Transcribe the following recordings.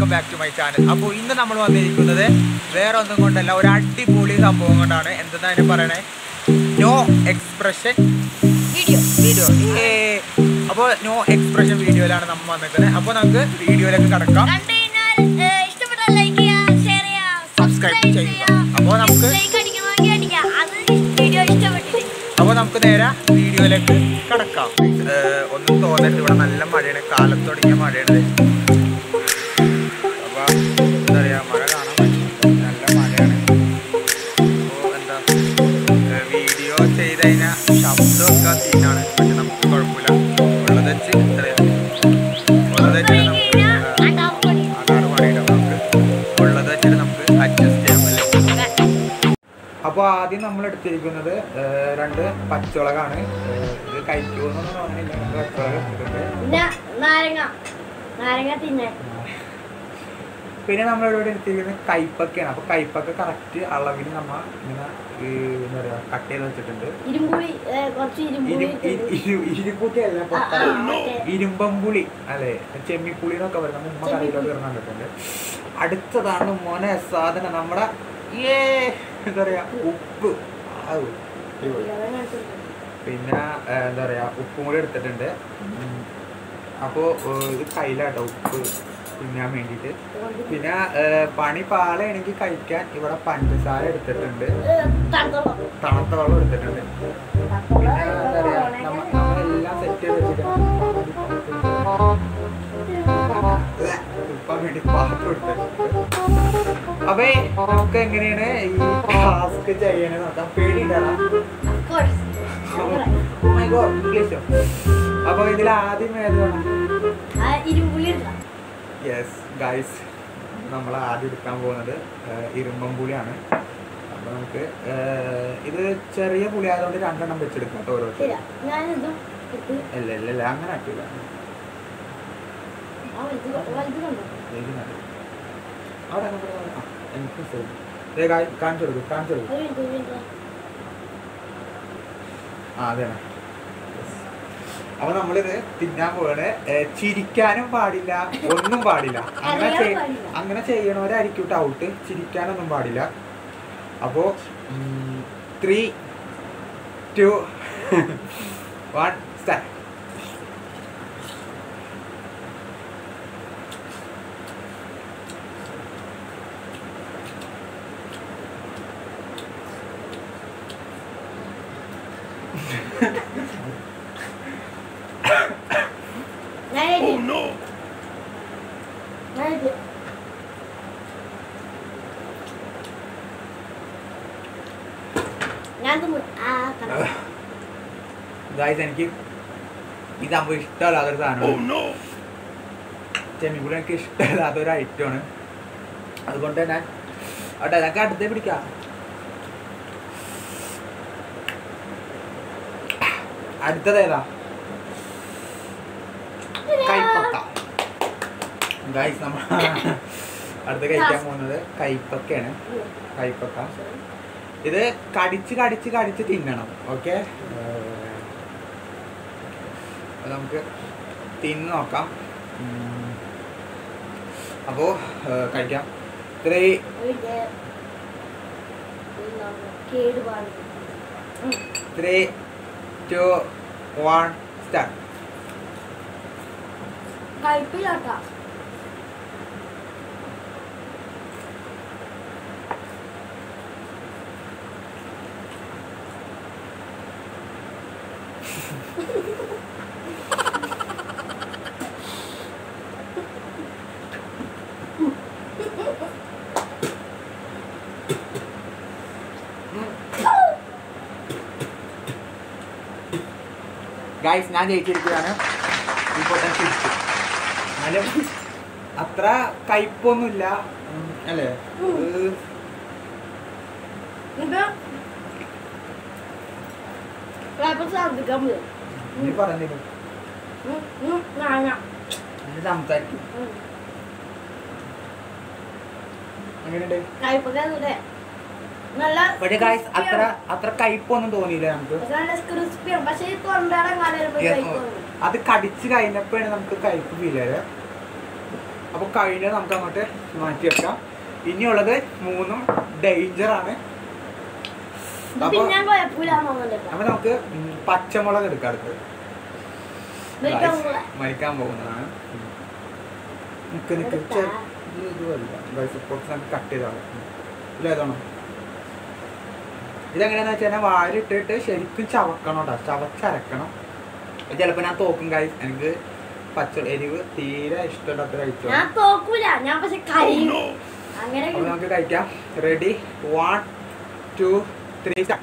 Welcome back to my channel അപ്പോൾ ഇന്ന് നമ്മൾ വന്നിരിക്കുന്നത് വേറെ ഒന്നും കൊണ്ടല്ല ഒരു അടിപൊളി സംഭവം കൊണ്ടാണ്. എന്തെന്നാ അതിന് പറയണേ? നോ എക്സ്പ്രഷൻ വീഡിയോ വീഡിയോ അപ്പോൾ നോ എക്സ്പ്രഷൻ വീഡിയോയിലാണ് നമ്മൾ വന്നിരിക്കുന്നത് അപ്പോൾ നമുക്ക് വീഡിയോയിലേക്ക് കടക്കാം. സബ്സ്ക്രൈബ് ചെയ്യുക. അപ്പോൾ നമുക്ക് അപ്പോൾ നമുക്ക് നേരെ വീഡിയോയിലേക്ക് കടക്കാം. ഒന്നും തോന്നരുത്. ഇവിടെ നല്ല മഴയാണ്. കാലത്ത് തുടങ്ങിയ മഴയാണ്. അപ്പോൾ ആദ്യം നമ്മൾ എടുത്തിരിക്കുന്നത് രണ്ട് പച്ചമുളകാണ്. ഇത് കഴിക്കുമെന്നൊന്നും പറഞ്ഞില്ല. രണ്ട് പച്ചമുളക് എടുത്തിട്ടുണ്ട്. പിന്നെ പിന്നെ നമ്മളിവിടെ എടുത്തിരിക്കുന്നത് കൈപ്പക്കയാണ് അപ്പോൾ കൈപ്പക്ക കറക്റ്റ് അളവിന് നമ്മ ഇങ്ങനെ എന്താ പറയുക കട്ട് ചെയ്ത് വെച്ചിട്ടുണ്ട്. ഇരുമ്പൂട്ടിയല്ല. ഇരുമ്പമ്പുളി അല്ലെ? ചെമ്മിപ്പുളി എന്നൊക്കെ പറയുന്നത് ഉമ്മ കറിയിലൊക്കെ ഇറങ്ങാൻ അടുത്തതാണ് മോനെ സാധനം. നമ്മുടെ ഏ എന്താ പറയാ ഉപ്പ്. പിന്നെ എന്താ പറയാ ഉപ്പും കൂടി എടുത്തിട്ടുണ്ട്. അപ്പോൾ അപ്പോ ഇത് കയ്യിലാട്ടോ ഉപ്പ് തിന്നാൻ വേണ്ടിയിട്ട്. പിന്നെ പണി പാളയാണെങ്കിൽ കഴിക്കാൻ ഇവിടെ പഞ്ചസാര എടുത്തിട്ടുണ്ട്. തണുത്ത വെള്ളം എടുത്തിട്ടുണ്ട്. പിന്നെ എന്താ പറയാ നമ്മ നമ്മളെല്ലാം സെറ്റ് ചെയ്ത് വെച്ചിട്ടുണ്ട് ഉപ്പാൻ വേണ്ടി പാത്രം എടുത്തിട്ടുണ്ട്. അപ്പൊ നമുക്ക് എങ്ങനെയാണ് ഈ ടാസ്ക് ചെയ്യണത് നോക്കാം പേടിയിട്ടാണ് ഇംഗ്ലീഷോ അപ്പൊ ഇതിൽ ആദ്യം ഏത് വേണം? ഇരുമ്പുളി ഇടണം യെസ് ഗൈസ് നമ്മൾ ആദ്യം എടുക്കാൻ പോകുന്നത് ഇരുമ്പം പുളിയാണ്. അപ്പൊ നമുക്ക് ഇത് ചെറിയ പുളി ആയതുകൊണ്ട് രണ്ടെണ്ണം വെച്ചെടുക്കാം ഓരോ ഞാനിതും ഇത് ഇല്ല ഇല്ല ഇല്ല അങ്ങനെ ആക്കില്ല. അവിടെ. എനിക്ക് കാണിച്ചു കൊടുക്കും കാണിച്ചു കൊടുക്കും. ഒരു മിനിറ്റ് ഒരു മിനിറ്റ്. ആ അതെ അപ്പൊ നമ്മളിത് തിന്നാൻ പോവാണ്. ചിരിക്കാനും പാടില്ല ഒന്നും പാടില്ല. അങ്ങനെ. അങ്ങനെ ചെയ്യണവരായിരിക്കും ഔട്ട് ചിരിക്കാനൊന്നും പാടില്ല. അപ്പോ ത്രീ ടു വൺ സ്റ്റാർട്ട് ഞാൻ. ഞാൻ. ഞാൻ ആ കണ്ടോ. ഗായ്സ് എനിക്ക് ഇതാകുമ്പോൾ ഇഷ്ടമല്ലാത്തൊരു സാധനമാണ്. ചെമ്മിക്കുടി എനിക്ക് ഇഷ്ടമല്ലാത്തൊരു ഐറ്റമാണ് അതുകൊണ്ട് തന്നെ അവിടെ അതൊക്കെ അടുത്തേ പിടിക്കാം. അടുത്തത് ഏതാ കൈപ്പക്ക. ഗായ്സ് നമ്മൾ അടുത്ത് കഴിക്കാൻ പോകുന്നത് കൈപ്പക്കയാണ്. കൈപ്പക്ക. ഇത് കടിച്ച് കടിച്ച് കടിച്ച് തിന്നണം ഓക്കെ നമുക്ക് തിന്ന് നോക്കാം. ഉം. അപ്പോ ഏർ, കഴിക്കാം. ത്രീ ഒരു ഇത് എന്താണ് കേടുപാട് ഉം. ത്രീ ടു വൺ ഗൈസ് ഞാൻ ജയിച്ചിരിക്കുകയാണ്. എന്നാലും അത്ര കയ്പൊന്നുമില്ല. അല്ലേ? സംസാരിക്കും. എങ്ങനെയുണ്ട്? പക്ഷേ ഗൈസ് crispy അത്ര. അത്ര കയ്പൊന്നും തോന്നിയില്ല നമുക്ക്. അത് കടിച്ച് കഴിഞ്ഞപ്പോഴാണ് നമുക്ക് കയ്പ് ഫീൽ അപ്പൊ കഴിഞ്ഞത് നമുക്ക് അങ്ങോട്ട് മാറ്റി വെക്കാം. ഇനിയുള്ളത് മൂന്നും ഡേഞ്ചർ ആണ്. അപ്പൊ നമുക്ക് പച്ചമുളക് എടുക്കാം അടുത്ത്. മരിക്കാൻ പോകുന്നതാണ്. നിക്ക് നിക്ക്. കുറച്ച് നമുക്ക് കട്ട് ചെയ്താണ് ഇതെങ്ങനെയാന്ന് വെച്ചാൽ ഞാൻ വാരിട്ടിട്ട് ശരിക്കും ചവക്കണം കേട്ടോ ചവച്ചരക്കണം. ചിലപ്പോൾ ഞാൻ തോക്കും കായ് എനിക്ക് പച്ച എരിവ് തീരെ ഇഷ്ടമില്ലാത്ത കഴിച്ചു ഞാൻ തോക്കൂല. ഞാൻ പക്ഷെ കഴിയും അങ്ങനെ അപ്പൊ നമുക്ക് കഴിക്കാം. റെഡി വൺ ടു ത്രീ ശരിക്കും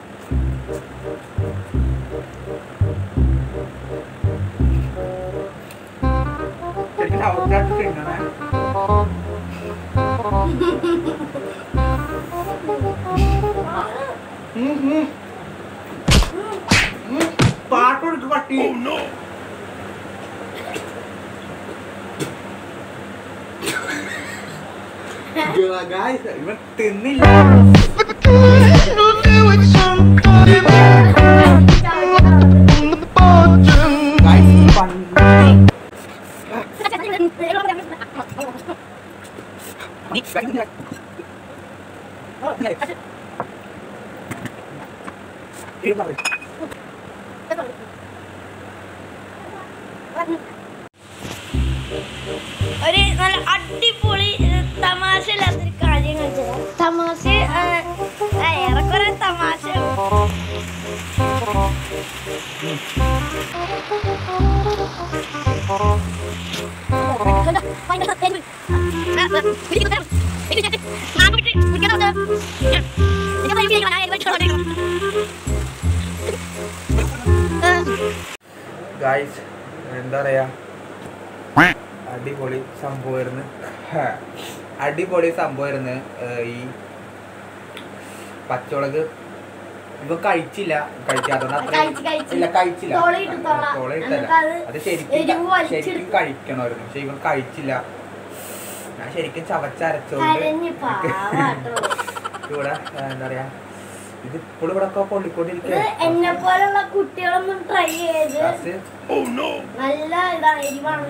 തിന്നണേ. പാട്ട് കൊടുക്ക് പട്ടി Guys, ഇവൻ തിന്നില്ല Guys, ഈ പന്നി ഒരു നല്ല അടിപൊളി തമാശ ഇല്ലാത്തൊരു കാര്യം കാണിച്ചത് തമാശ ഏറെക്കുറെ തമാശ. ഗായ്സ് എന്താ പറയാ? അടിപൊളി സംഭവമായിരുന്നു അടിപൊളി സംഭവമായിരുന്നു ഈ പച്ചമുളക്. ഇവ കഴിച്ചില്ല. ഇല്ല കഴിച്ചില്ല. തൊളയിട്ടല്ല അത് ശരിക്കും. ശരിക്കും കഴിക്കണമായിരുന്നു. പക്ഷെ ഇവൻ കഴിച്ചില്ല. ഞാൻ ശരിക്കും ചവച്ചരച്ചോണ്ട് ഇവിടെ എന്താ പറയാ ഇത് ഇപ്പോഴും ഇവിടെ എന്നെ പോലുള്ള കുട്ടികളൊന്നും ട്രൈ ചെയ്ത് ലാസ്റ്റ് നല്ല ഇതാണ് എരിവാണ്.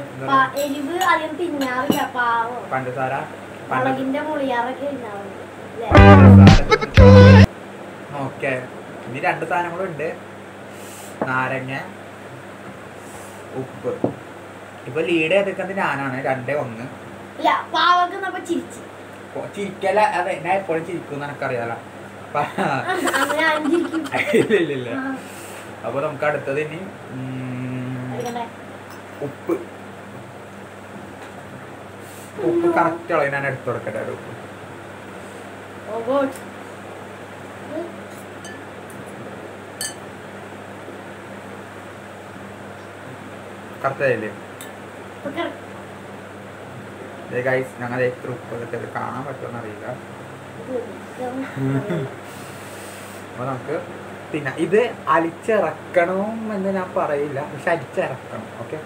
എരിവ് അധികം തിന്നാറില്ല പാവം. പഞ്ചസാര പഞ്ച മുളകിന്റെ മുളിയാറൊക്കെ ഓക്കെ. ഇനി രണ്ട് സാധനങ്ങളും ഉണ്ട് നാരങ്ങ ഉപ്പ്. ഇപ്പൊ ലീഡ് ചെയ്തിരിക്കുന്നത് ഞാനാണ്. രണ്ടേ ഒന്ന്. ചിരിക്കല അതെ ഞാൻ എപ്പോഴും ചിരിക്കും എനിക്കറിയാലോ. അപ്പൊ അങ്ങനെ ഞാൻ ഇല്ല ഇല്ല ഇല്ല. ആ, അപ്പൊ നമുക്ക് അടുത്തത് ഇനി ഉപ്പ്. ഉപ്പ് കറക്റ്റ് അളവ് ഞാൻ എടുത്തു കൊടുക്കട്ടെ ഉപ്പ്. കറക്റ്റ് ആയില്ലേ? ഗൈസ് ഞങ്ങൾ എത്ര ഉപ്പ് കാണാൻ പറ്റുമെന്ന് അറിയില്ല. അപ്പൊ നമുക്ക് പിന്നെ ഇത് അലിച്ചിറക്കണം എന്ന് ഞാൻ പറയില്ല പക്ഷെ അലിച്ചിറക്കണം ഓക്കെ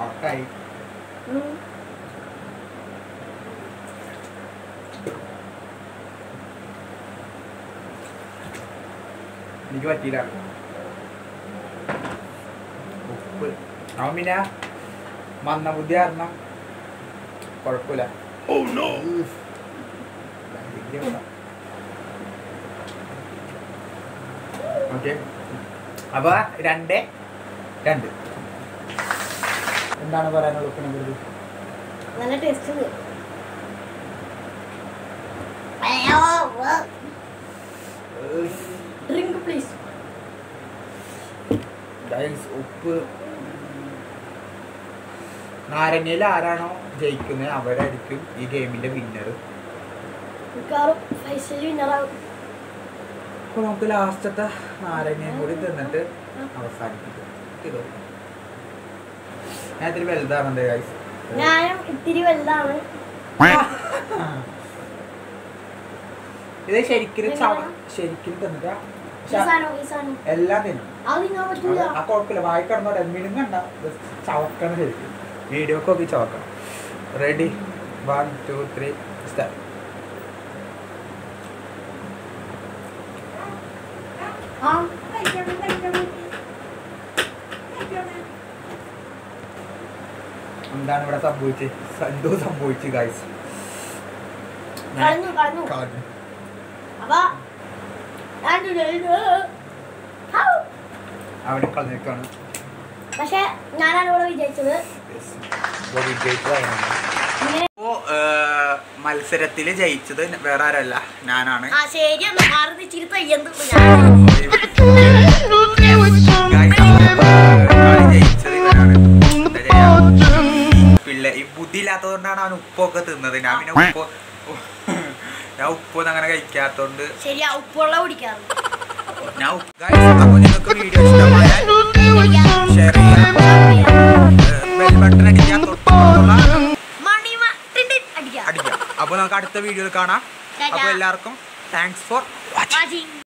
ഓക്കെ എനിക്ക് പറ്റിയില്ല. ഉപ്പ്. അവൻ പിന്നെ മന്ദബുദ്ധി കാരണം കുഴപ്പമില്ല. ഓക്കെ അപ്പൊ രണ്ട് രണ്ട്. എന്താണ് പറയാനുള്ളത് ഉപ്പിനെ നല്ല ടേസ്റ്റ് ഉണ്ട്. ഗൈസ് ഉപ്പ്. നാരങ്ങയിൽ ആരാണോ ജയിക്കുന്നത് അവരായിരിക്കും ഈ ഗെയിമിന്റെ വിന്നർ അപ്പൊ നമുക്ക് ലാസ്റ്റത്തെ നാരങ്ങയും കൂടി തിന്നിട്ട് അവസാനിപ്പിക്കും. ഞാൻ ഇത്തിരി വലുതാണല്ലേ ഗൈസ് ഞാനും ഇത്തിരി വലുതാണ്. ഇത് ശരിക്കും ശരിക്കും തിന്നിട്ട് എല്ലാ തിന്നും. ആ വായി ചവക്കണം ready one two three start എന്താണ് ഇവിടെ സംഭവിച്ചത് എന്തോ സംഭവിച്ചു ഗൈസ് കളഞ്ഞു. അവിടെ കളഞ്ഞേക്കാണ് പക്ഷെ ഞാനാണ് ഇവിടെ വിജയിച്ചത്. ഇപ്പോൾ വിജയിച്ചതാണ്. ഇങ്ങനെ മത്സരത്തിൽ ജയിച്ചത് വേറെ ആരല്ല ഞാനാണ്. പിള്ളേ ഈ ബുദ്ധി ഇല്ലാത്തതുകൊണ്ടാണ് അവൻ ഉപ്പൊക്കെ തിന്നത്. ഞാൻ പിന്നെ ഉപ്പ് ഞാൻ ഉപ്പൊന്നും അങ്ങനെ കഴിക്കാത്തോണ്ട് ശരിയാ ഉപ്പുള്ള കുടിക്കാറുണ്ട്. ഞാൻ ഉപ്പ് Guys, അപ്പോൾ നിങ്ങൾക്ക് വീഡിയോ ഇഷ്ടമായാൽ ഷെയർ ചെയ്യാം. ബെൽ ബട്ടൺ അടിക്കാൻ തൊട്ടുള്ള മണി മ- ടിൻ ടിൻ അടിക്കാം. അടിക്കാം. അപ്പോൾ നമുക്ക് അടുത്ത വീഡിയോയിൽ കാണാം. അപ്പോൾ എല്ലാവർക്കും താങ്ക്സ് ഫോർ വാച്ചിങ്